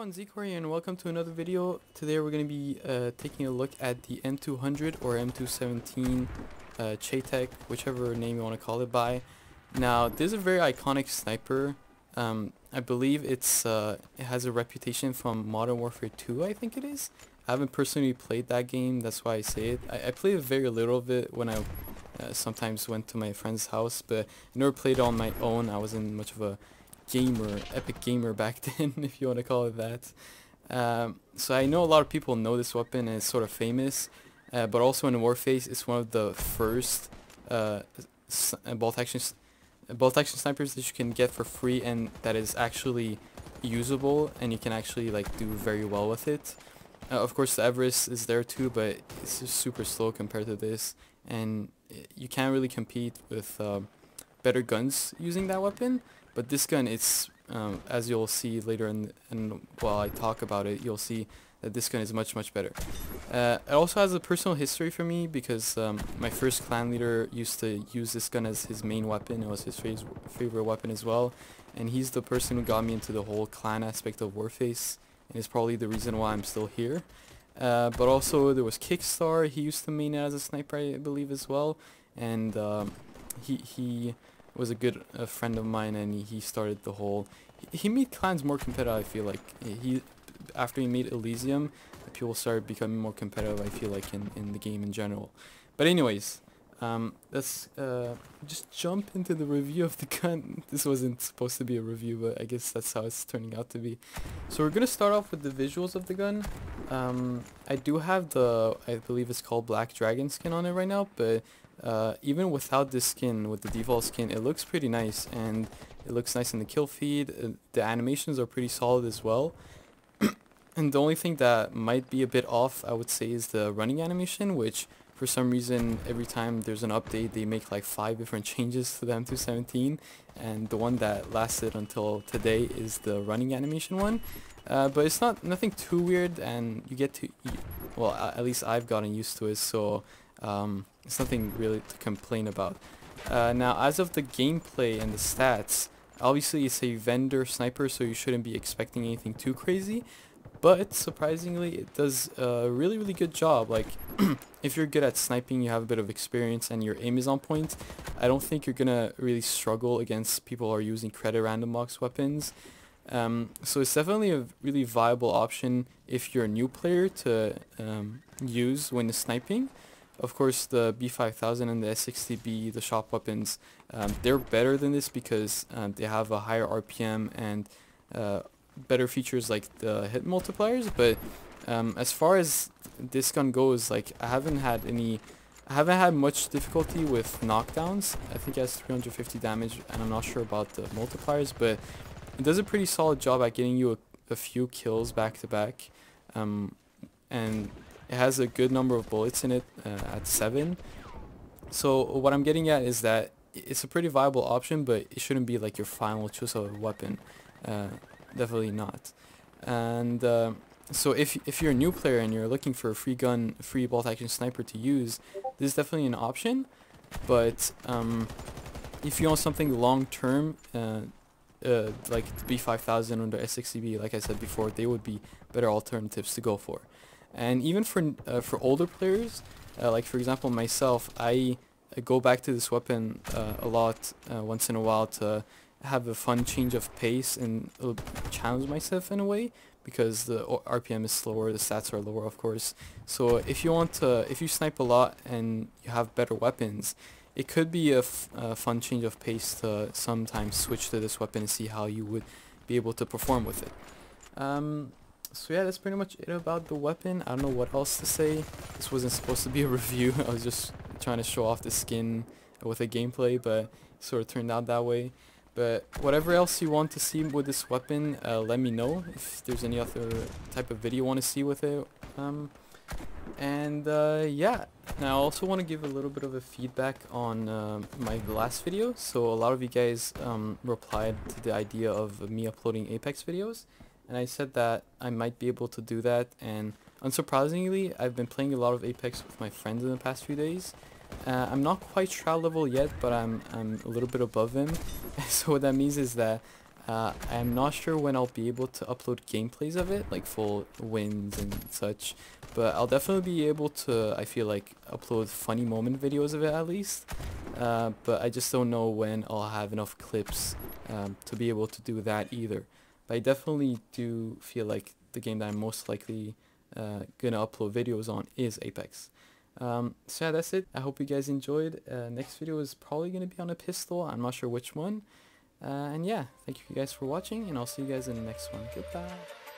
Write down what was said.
everyone, Zeke here and welcome to another video. Today we're going to be uh, taking a look at the M200 or M217 uh, CheyTac, whichever name you want to call it by. Now this is a very iconic sniper. Um, I believe it's uh, it has a reputation from Modern Warfare 2 I think it is. I haven't personally played that game, that's why I say it. I, I played very little of it when I uh, sometimes went to my friend's house, but I never played on my own. I wasn't much of a gamer, epic gamer back then, if you want to call it that. Um, so I know a lot of people know this weapon and it's sort of famous, uh, but also in Warface, it's one of the first uh, uh bolt action bolt action snipers that you can get for free and that is actually usable and you can actually like do very well with it. Uh, of course, the Everest is there too, but it's just super slow compared to this, and you can't really compete with uh, better guns using that weapon. But this gun, it's um, as you'll see later in, and while I talk about it, you'll see that this gun is much much better. Uh, it also has a personal history for me because um, my first clan leader used to use this gun as his main weapon. It was his favorite weapon as well, and he's the person who got me into the whole clan aspect of Warface and is probably the reason why I'm still here. Uh, but also there was Kickstar, he used to main as a sniper I believe as well, and um, he, he was a good uh, friend of mine and he, he started the whole, he, he made clans more competitive I feel like, he after he made Elysium, people started becoming more competitive I feel like in, in the game in general. But anyways, um, let's uh, just jump into the review of the gun. This wasn't supposed to be a review, but I guess that's how it's turning out to be. So we're going to start off with the visuals of the gun. Um, I do have the, I believe it's called Black Dragon skin on it right now, but uh, even without this skin, with the default skin, it looks pretty nice, and it looks nice in the kill feed. Uh, the animations are pretty solid as well. and the only thing that might be a bit off, I would say, is the running animation, which for some reason every time there's an update they make like five different changes to the M217 and the one that lasted until today is the running animation one uh, but it's not nothing too weird and you get to well at least I've gotten used to it so um, it's nothing really to complain about. Uh, now as of the gameplay and the stats obviously it's a vendor sniper so you shouldn't be expecting anything too crazy. But surprisingly it does a really really good job. Like if you're good at sniping you have a bit of experience and your aim is on point I don't think you're gonna really struggle against people who are using credit random box weapons. Um, so it's definitely a really viable option if you're a new player to um, use when sniping of course the B5000 and the S60B the shop weapons um, they're better than this because um, they have a higher RPM and uh, better features like the hit multipliers, but um, as far as this gun goes, like I haven't had any, I haven't had much difficulty with knockdowns. I think it has 350 damage, and I'm not sure about the multipliers, but it does a pretty solid job at getting you a, a few kills back to back, um, and it has a good number of bullets in it uh, at seven. So what I'm getting at is that it's a pretty viable option, but it shouldn't be like your final choice of weapon. Uh, definitely not. And uh, so if, if you're a new player and you're looking for a free gun, free bolt action sniper to use, this is definitely an option. But um, if you want something long term, uh, uh, like the B5000 or the S60B, like I said before, they would be better alternatives to go for. And even for uh, for older players, uh, like for example myself, I, I go back to this weapon uh, a lot uh, once in a while to have a fun change of pace and challenge myself in a way because the RPM is slower, the stats are lower of course. So if you want to, if you snipe a lot and you have better weapons, it could be a, fun change of pace to sometimes switch to this weapon and see how you would be able to perform with it. Um, so yeah, that's pretty much it about the weapon. I don't know what else to say. This wasn't supposed to be a review. I was just trying to show off the skin with a gameplay, but sort of turned out that way. But whatever else you want to see with this weapon, uh, let me know if there's any other type of video you want to see with it. Um, and uh, yeah, now I also want to give a little bit of a feedback on uh, my last video. So a lot of you guys um, replied to the idea of me uploading Apex videos. And I said that I might be able to do that. And unsurprisingly, I've been playing a lot of Apex with my friends in the past few days. Uh, I'm not quite trial level yet, but I'm, I'm a little bit above him. so what that means is that uh, I'm not sure when I'll be able to upload gameplays of it, like full wins and such. But I'll definitely be able to, I feel like, upload funny moment videos of it at least. Uh, but I just don't know when I'll have enough clips um, to be able to do that either. But I definitely do feel like the game that I'm most likely uh, gonna upload videos on is Apex. Um, so yeah, that's it. I hope you guys enjoyed. Uh, next video is probably gonna be on a pistol. I'm not sure which one. Uh, and yeah, thank you guys for watching, and I'll see you guys in the next one. Goodbye.